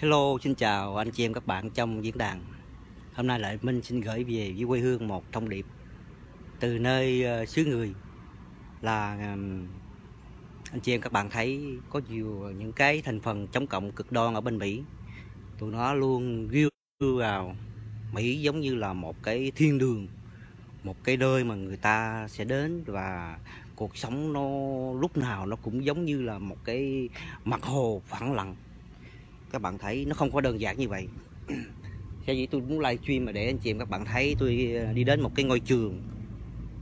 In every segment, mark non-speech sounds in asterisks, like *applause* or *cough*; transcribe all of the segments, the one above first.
Hello, xin chào anh chị em các bạn trong diễn đàn. Hôm nay lại Minh xin gửi về với quê hương một thông điệp từ nơi uh, xứ người là um, anh chị em các bạn thấy có nhiều những cái thành phần chống cộng cực đoan ở bên Mỹ. Tụi nó luôn ghiêu vào Mỹ giống như là một cái thiên đường, một cái nơi mà người ta sẽ đến và cuộc sống nó lúc nào nó cũng giống như là một cái mặt hồ phẳng lặng các bạn thấy nó không có đơn giản như vậy. *clears throat* Sở dĩ tôi muốn livestream mà để anh chị em các bạn thấy tôi ờ, đi đến một cái ngôi trường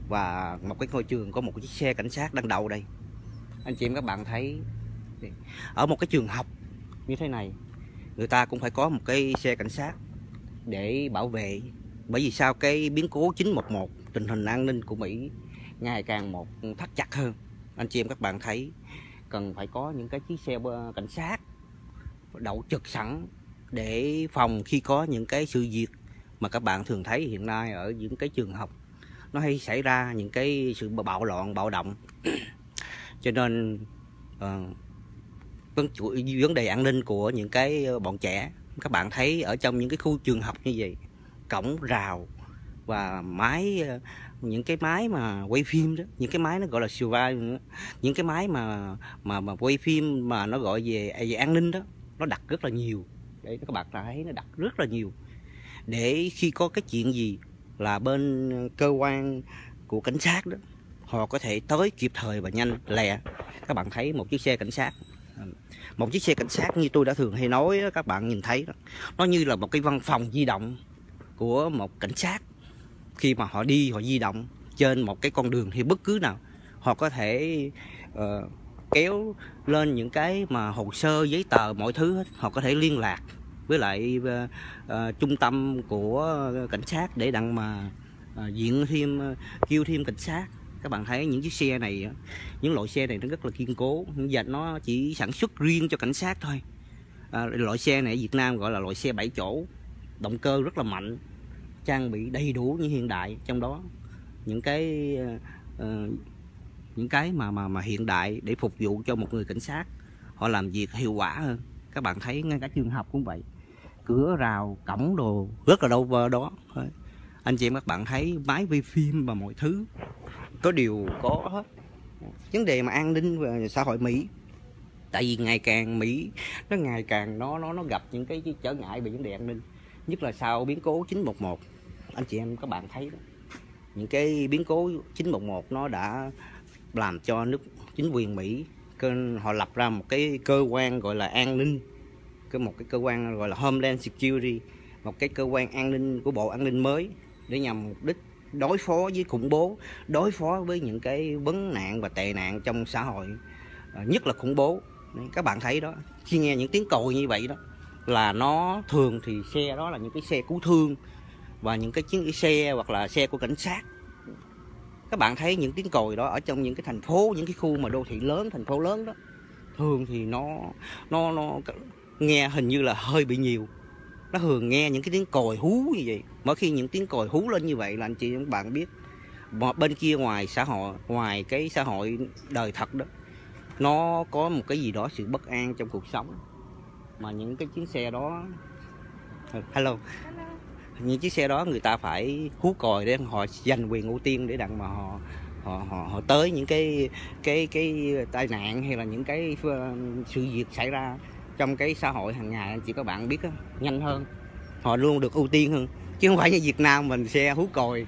và một cái ngôi trường có một chiếc xe cảnh sát đang đậu đây. Anh chị em các bạn thấy ở một cái trường học như thế này, người ta cũng phải có một cái xe cảnh sát để bảo vệ. Bởi vì sao? Cái biến cố 911 tình hình an ninh của Mỹ ngày càng một thắt chặt hơn. Anh chị em các bạn thấy cần phải có những cái chiếc xe ờ, cảnh sát đậu trực sẵn để phòng khi có những cái sự việc mà các bạn thường thấy hiện nay ở những cái trường học. Nó hay xảy ra những cái sự bạo loạn bạo động. *clears throat* Cho nên uh, vấn đề an ninh của những cái ờ, bọn trẻ các bạn thấy ở trong những cái khu trường học như vậy cổng rào và máy ờ, những cái máy mà quay phim đó những cái máy nó gọi là survive những cái máy mà mà mà quay phim mà nó gọi về về an ninh đó nó đặt rất là nhiều. Để các bạn thấy nó đặt rất là nhiều. Để khi có cái chuyện gì là bên cơ quan của cảnh sát đó họ có thể tới kịp thời và nhanh lẹ. Các bạn thấy một chiếc xe cảnh sát. Một chiếc xe cảnh sát như tôi đã thường hay nói các bạn nhìn thấy đó nó như là một cái văn phòng di động của một cảnh sát. Khi mà họ đi họ di động trên một cái con đường thì bất cứ nào họ có thể uh, kéo lên những cái mà hồ sơ giấy tờ mọi thứ hết. Họ có thể liên lạc với lại uh, uh, trung tâm của cảnh sát để đặng mà uh, diện thêm uh, kêu thêm cảnh sát. Các bạn thấy những chiếc xe này những loại xe này nó rất là kiên cố. Và nó chỉ sản xuất riêng cho cảnh sát thôi. À, loại xe này ở Việt Nam gọi là loại xe 7 chỗ. Động cơ rất là mạnh trang bị đầy đủ như hiện đại. Trong đó những cái uh, những cái mà mà mà hiện đại để phục vụ cho một người cảnh sát. Họ làm việc hiệu quả hơn. Các bạn thấy ngay cả trường học cũng vậy. Cửa rào, cổng đồ, rất là đâu vào đó. Anh chị em các bạn thấy máy vi phim và mọi thứ có điều có hết. Vấn đề mà an ninh và xã hội mỹ. Tại vì ngày càng mỹ, nó ngày càng nó nó nó gặp những cái trở ngại về vấn đề an ninh. Nhất là sau biến cố 911 anh chị em các bạn thấy đó. Những cái biến cố 911 nó đã làm cho nước chính quyền Mỹ họ lập ra một cái cơ quan gọi là an ninh, cái một cái cơ quan gọi là Homeland Security, một cái cơ quan an ninh của bộ an ninh mới để nhằm mục đích đối phó với khủng bố, đối phó với những cái vấn nạn và tệ nạn trong xã hội ờ, nhất là khủng bố. Các bạn thấy đó, khi nghe những tiếng còi như vậy đó, là nó thường thì xe đó là những cái xe cứu thương và những cái chiến, xe hoặc là xe của cảnh sát các bạn thấy những tiếng còi đó ở trong những cái thành phố những cái khu mà đô thị lớn thành phố lớn đó thường thì nó nó nó nghe hình như là hơi bị nhiều. Nó thường nghe những cái tiếng còi hú như vậy. Mỗi khi những tiếng còi hú lên như vậy là anh chị các bạn biết bên kia ngoài xã hội ngoài cái xã hội đời thật đó nó có một cái gì đó sự bất an trong cuộc sống. Mà những cái chuyến xe đó hello, hello những chiếc xe đó người ta phải hú còi để họ giành quyền ưu tiên để đặng mà họ họ họ, họ tới những cái cái cái tai nạn hay là những cái ờ, sự việc xảy ra trong cái xã hội hàng ngày. Anh chị các bạn biết đó, nhanh hơn họ luôn được ưu tiên hơn. Chứ không phải như Việt Nam mình xe hú còi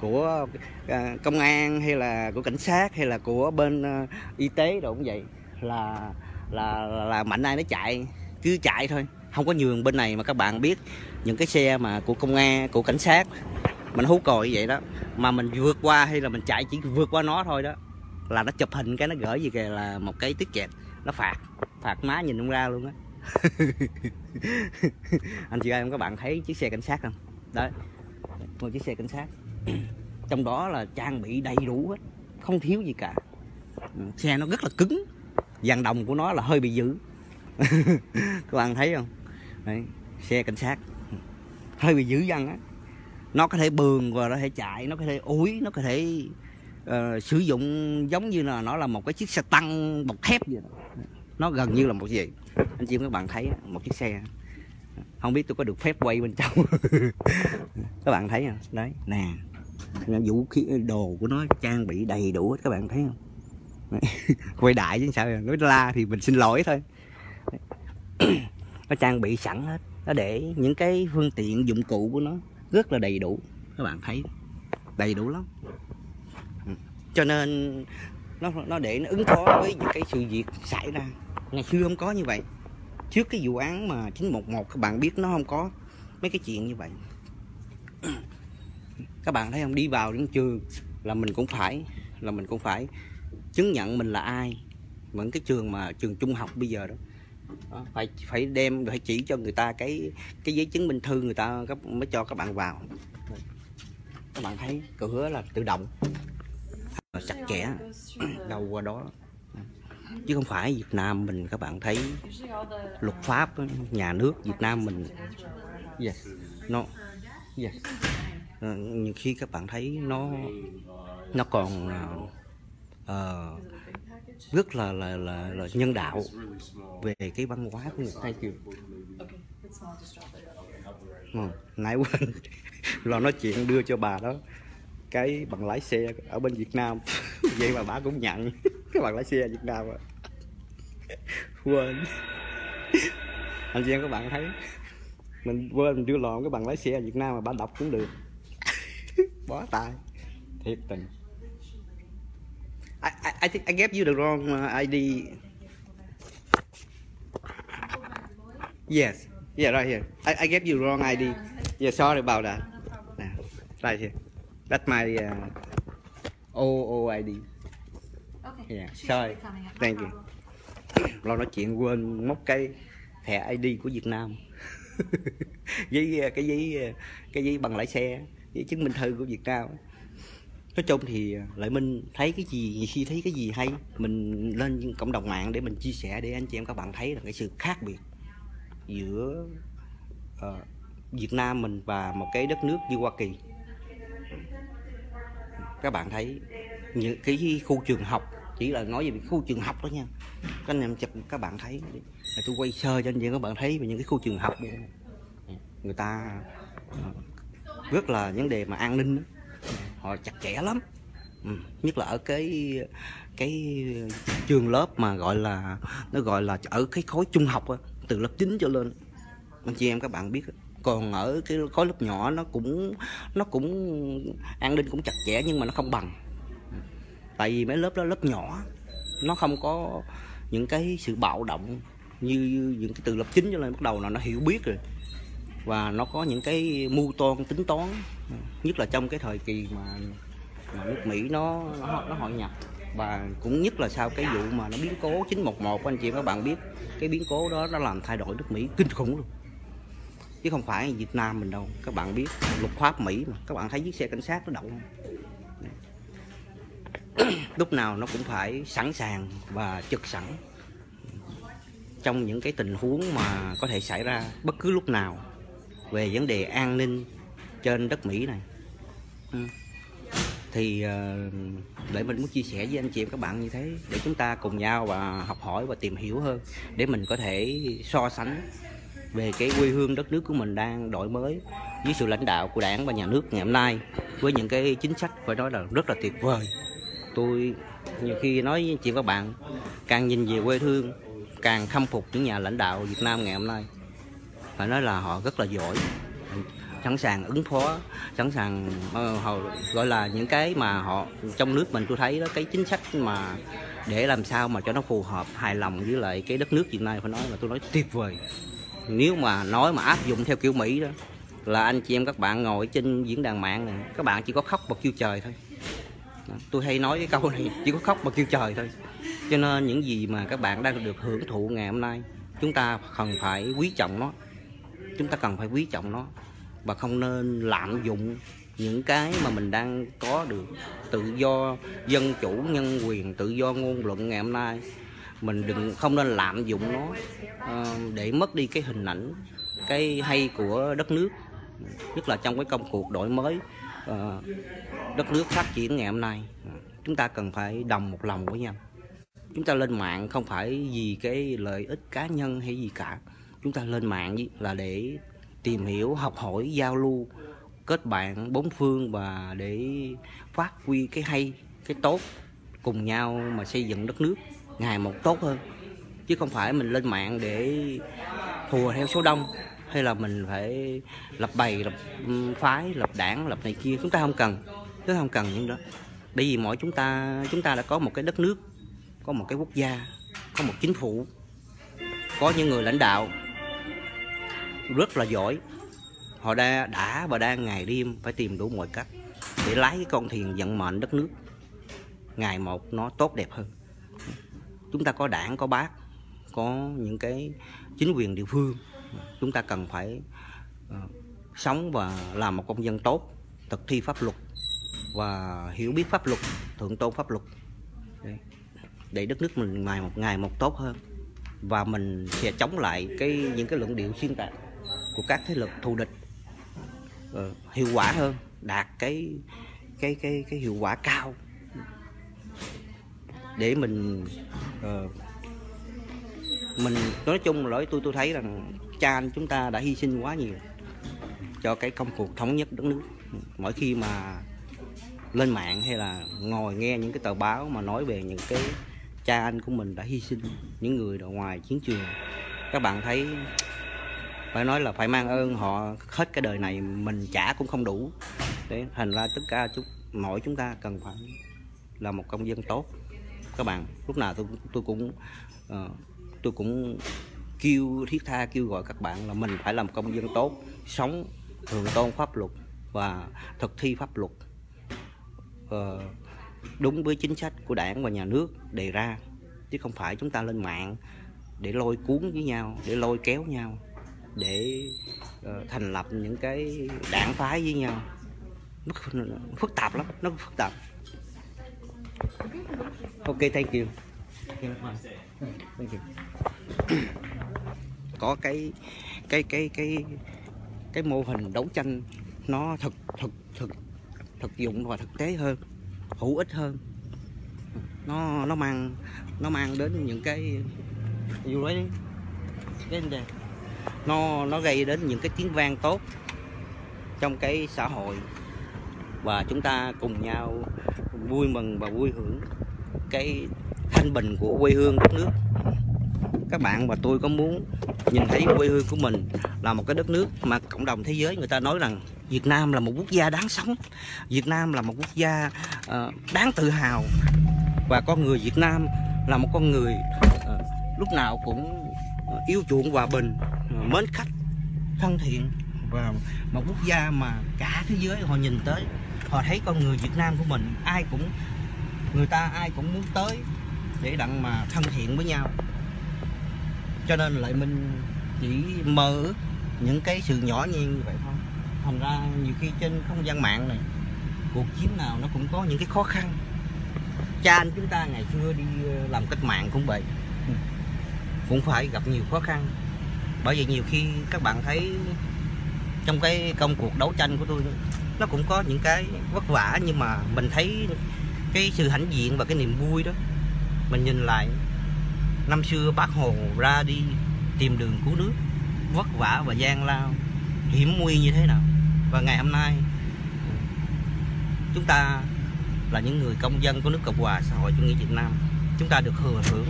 của ờ, công an hay là của cảnh sát hay là của bên ờ, y tế đồ cũng vậy. Là là là, là mạnh ai nó chạy cứ chạy thôi. Không có nhường bên này mà các bạn biết những cái xe mà của công an của cảnh sát mình hú còi vậy đó mà mình vượt qua hay là mình chạy chỉ vượt qua nó thôi đó là nó chụp hình cái nó gửi gì kìa là một cái tiết kẹt nó phạt phạt má nhìn không ra luôn á. *laughs* Anh chị em các bạn thấy chiếc xe cảnh sát không? Đấy một chiếc xe cảnh sát. *clears throat* Trong đó là trang bị đầy đủ hết không thiếu gì cả. Xe nó rất là cứng dàn đồng của nó là hơi bị dữ. *laughs* Các bạn thấy không? Đấy, xe cảnh sát hơi bị dữ dằn á. Nó có thể bường và nó có thể chạy nó có thể ủi nó có thể uh, sử dụng giống như là nó là một cái chiếc xe tăng bọc thép vậy đó. nó gần như là một gì? Anh chị các bạn thấy một chiếc xe. Không biết tôi có được phép quay bên trong. *laughs* Các bạn thấy không? Đấy nè. Vũ khí đồ của nó trang bị đầy đủ hết các bạn thấy không? *laughs* Quay đại chứ sao nói la thì mình xin lỗi thôi. *clears throat* Nó trang bị sẵn hết nó để những cái phương tiện, dụng cụ của nó rất là đầy đủ. Các bạn thấy, đầy đủ lắm. Ừ. Cho nên nó nó để nó ứng phó với những cái sự việc xảy ra. Ngày xưa không có như vậy. Trước cái vụ án mà 911 các bạn biết nó không có mấy cái chuyện như vậy. Các bạn thấy không? Đi vào đến trường là mình cũng phải, là mình cũng phải chứng nhận mình là ai. Vẫn cái trường mà trường trung học bây giờ đó. Ờ, phải phải đem phải chỉ cho người ta cái cái giấy chứng minh thư người ta mới cho các bạn vào. Các bạn thấy cửa là tự động chặt chẽ. Đâu qua đó. Chứ không phải Việt Nam mình các bạn thấy luật pháp nhà nước Việt Nam mình. Yes nó yes. Ờ, nhiều khi các bạn thấy nó nó còn uh, rất là là, là là nhân đạo về cái văn hóa của người Tây Kiều. ừ, nãy quên. *laughs* Lo nói chuyện đưa cho bà đó. Cái bằng lái xe ở bên Việt Nam. *laughs* Vậy mà bà cũng nhận. *laughs* Cái bằng lái xe Việt Nam à. Quên. Anh chị em các bạn thấy. Mình quên mình đưa lòn cái bằng lái xe Việt Nam mà bà đọc cũng được. Bó tay. Thiệt tình. I, think I gave you the wrong uh, ID yes. Yeah right here. I, I gave you wrong ID yeah sorry about that. Right here. That's my uh, OOID Okay. Yeah, sorry. Thank you. *coughs* lo nói chuyện quên móc cái thẻ ID của Việt Nam. *laughs* Với cái giấy cái giấy bằng lái xe giấy chứng minh thư của Việt Nam nói chung thì à, lại minh thấy cái gì khi thấy cái gì hay mình lên cộng đồng mạng để mình chia sẻ để anh chị em các bạn thấy là cái sự khác biệt giữa uh, Việt Nam mình và một cái đất nước như Hoa Kỳ các bạn thấy những cái khu trường học chỉ là nói về khu trường học đó nha các anh em chụp các bạn thấy là tôi quay sơ cho anh chị các bạn thấy về những cái khu trường học này. người ta ờ, rất là vấn đề mà an ninh đó họ chặt chẽ lắm. Ừ. nhất là ở cái cái trường lớp mà gọi là nó gọi là ở cái khối trung học á, từ lớp 9 trở lên. Anh chị em các bạn biết còn ở cái khối lớp nhỏ nó cũng nó cũng an ninh cũng chặt chẽ nhưng mà nó không bằng. Tại vì mấy lớp đó lớp nhỏ nó không có những cái sự bạo động như những cái từ lớp 9 cho lên bắt đầu là nó hiểu biết rồi và nó có những cái mưu toan tính toán nhất là trong cái thời kỳ mà, mà nước Mỹ nó nó, nó hội nhập. Và cũng nhất là sau cái vụ mà nó biến cố 911 anh chị các bạn biết cái biến cố đó nó làm thay đổi nước Mỹ kinh khủng luôn. Chứ không phải Việt Nam mình đâu các bạn biết luật pháp Mỹ mà các bạn thấy chiếc xe cảnh sát nó động *clears throat* lúc nào nó cũng phải sẵn sàng và trực sẵn. Trong những cái tình huống mà có thể xảy ra bất cứ lúc nào về vấn đề an ninh trên đất Mỹ này. Ừ. Thì ờ, để mình muốn chia sẻ với anh chị em các bạn như thế, để chúng ta cùng nhau và học hỏi và tìm hiểu hơn, để mình có thể so sánh về cái quê hương đất nước của mình đang đổi mới dưới sự lãnh đạo của đảng và nhà nước ngày hôm nay với những cái chính sách phải nói là rất là tuyệt vời. Tôi nhiều khi nói với chị và các bạn, càng nhìn về quê hương, càng khâm phục những nhà lãnh đạo Việt Nam ngày hôm nay phải nói là họ rất là giỏi. Sẵn sàng ứng phó, sẵn sàng ờ, họ gọi là những cái mà họ, trong nước mình tôi thấy đó, cái chính sách mà để làm sao mà cho nó phù hợp, hài lòng với lại cái đất nước hiện nay phải nói là tôi nói tuyệt vời. Nếu mà nói mà áp dụng theo kiểu Mỹ đó, là anh chị em các bạn ngồi trên diễn đàn mạng này các bạn chỉ có khóc bật kêu trời thôi. Tôi hay nói cái câu này, chỉ có khóc bật kêu trời thôi. Cho nên những gì mà các bạn đang được hưởng thụ ngày hôm nay, chúng ta cần phải quý trọng nó chúng ta cần phải quý trọng nó và không nên lạm dụng những cái mà mình đang có được. Tự do dân chủ nhân quyền tự do ngôn luận ngày hôm nay. Mình đừng không nên lạm dụng nó uh, để mất đi cái hình ảnh cái hay của đất nước. Nhất là trong cái công cuộc đổi mới uh, đất nước phát triển ngày hôm nay. Chúng ta cần phải đồng một lòng với nhau. Chúng ta lên mạng không phải vì cái lợi ích cá nhân hay gì cả chúng ta lên mạng là để tìm hiểu, học hỏi, giao lưu, kết bạn bốn phương và để phát huy cái hay, cái tốt cùng nhau mà xây dựng đất nước ngày một tốt hơn. Chứ không phải mình lên mạng để hùa theo số đông, hay là mình phải lập bày lập phái, lập đảng, lập này kia. Chúng ta không cần, chúng ta không cần những đó. Bởi vì mỗi chúng ta chúng ta đã có một cái đất nước, có một cái quốc gia, có một chính phủ, có những người lãnh đạo rất là giỏi. Họ đã đã và đang ngày đêm phải tìm đủ mọi cách để lái cái con thuyền vận mệnh đất nước. Ngày một nó tốt đẹp hơn. Chúng ta có đảng có bác có những cái chính quyền địa phương. Chúng ta cần phải uh, sống và làm một công dân tốt thực thi pháp luật và hiểu biết pháp luật thượng tôn pháp luật. Để, để đất nước mình ngày một ngày một tốt hơn. Và mình sẽ chống lại cái những cái luận điệu xuyên tạc của các thế lực thù địch uh, hiệu quả hơn đạt cái cái cái cái hiệu quả cao. Để mình uh, mình nói chung là tôi tôi thấy rằng cha anh chúng ta đã hy sinh quá nhiều cho cái công cuộc thống nhất đất nước. Mỗi khi mà lên mạng hay là ngồi nghe những cái tờ báo mà nói về những cái cha anh của mình đã hy sinh những người ở ngoài chiến trường các bạn thấy phải nói là phải mang ơn họ hết cái đời này mình trả cũng không đủ. Để thành ra tất cả chúng mỗi chúng ta cần phải là một công dân tốt. Các bạn lúc nào tôi tôi cũng uh, tôi cũng kêu thiết tha kêu gọi các bạn là mình phải làm công dân tốt sống thường tôn pháp luật và thực thi pháp luật uh, đúng với chính sách của đảng và nhà nước đề ra. Chứ không phải chúng ta lên mạng để lôi cuốn với nhau để lôi kéo nhau để uh, thành lập những cái đảng phái với nhau. Nó phức tạp lắm nó phức tạp. Ok thank you. Thank you. Có cái cái cái cái cái mô hình đấu tranh nó thực thực thực thực dụng và thực tế hơn hữu ích hơn. Nó nó mang nó mang đến những cái dù đấy cái vấn đây nó nó gây đến những cái tiếng vang tốt trong cái xã hội. Và chúng ta cùng nhau vui mừng và vui hưởng cái thanh bình của quê hương đất nước. Các bạn và tôi có muốn nhìn thấy quê hương của mình là một cái đất nước mà cộng đồng thế giới người ta nói rằng Việt Nam là một quốc gia đáng sống Việt Nam là một quốc gia uh, đáng tự hào. Và con người Việt Nam là một con người uh, lúc nào cũng ờ, yêu chuộng hòa bình mến khách, thân thiện và một quốc gia mà cả thế giới họ nhìn tới. Họ thấy con người Việt Nam của mình, ai cũng, người ta ai cũng muốn tới để đặng mà thân thiện với nhau. Cho nên lại mình chỉ mơ ước những cái sự nhỏ nhen như vậy thôi. Thành ra nhiều khi trên không gian mạng này, cuộc chiến nào nó cũng có những cái khó khăn. Cha anh chúng ta ngày xưa đi ờ, làm cách mạng cũng vậy. Ừ. Cũng phải gặp nhiều khó khăn bởi vì nhiều khi các bạn thấy trong cái công cuộc đấu tranh của tôi, nó cũng có những cái vất vả, nhưng mà mình thấy cái sự hãnh diện và cái niềm vui đó, mình nhìn lại, năm xưa bác hồ ra đi tìm đường cứu nước, vất vả và gian lao, hiểm nguy như thế nào? Và ngày hôm nay, chúng ta là những người công dân của nước cộng hòa xã hội chủ nghĩa việt nam, chúng ta được hưởng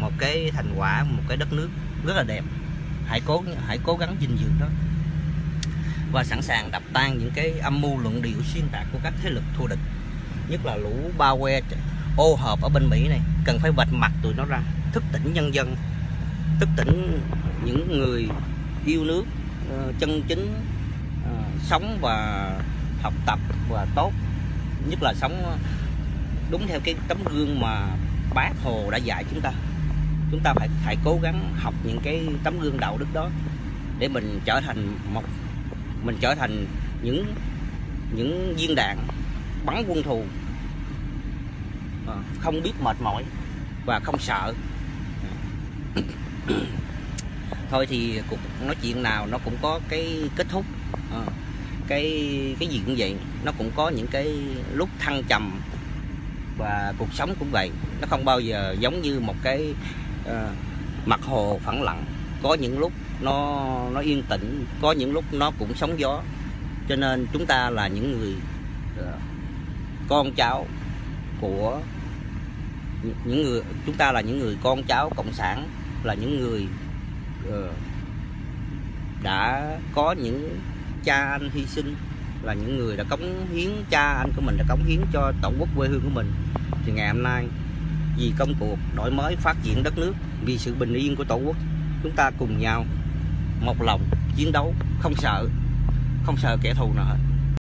một cái thành quả, một cái đất nước rất là đẹp hãy cố hãy cố gắng gìn giữ đó và sẵn sàng đập tan những cái âm mưu luận điệu xuyên tạc của các thế lực thù địch, nhất là lũ bao que ô hợp ở bên Mỹ này. Cần phải vạch mặt tụi nó ra. Thức tỉnh nhân dân. Thức tỉnh những người yêu nước ờ, chân chính ờ, sống và học tập và tốt. Nhất là sống ờ, đúng theo cái tấm gương mà bác hồ đã dạy chúng ta chúng ta phải phải cố gắng học những cái tấm gương đạo đức đó để mình trở thành một mình trở thành những những viên đạn bắn quân thù à, không biết mệt mỏi và không sợ. *coughs* Thôi thì cuộc nói chuyện nào nó cũng có cái kết thúc à, cái cái gì cũng vậy. Nó cũng có những cái lúc thăng trầm và cuộc sống cũng vậy. Nó không bao giờ giống như một cái à, mặt hồ phẳng lặng có những lúc nó nó yên tĩnh có những lúc nó cũng sóng gió. Cho nên chúng ta là những người ờ, con cháu của những người chúng ta là những người con cháu cộng sản là những người ờ, đã có những cha anh hy sinh là những người đã cống hiến cha anh của mình đã cống hiến cho tổ quốc quê hương của mình. Thì ngày hôm nay vì công cuộc đổi mới phát triển đất nước, vì sự bình yên của tổ quốc. Chúng ta cùng nhau, một lòng chiến đấu, không sợ không sợ kẻ thù nào hết.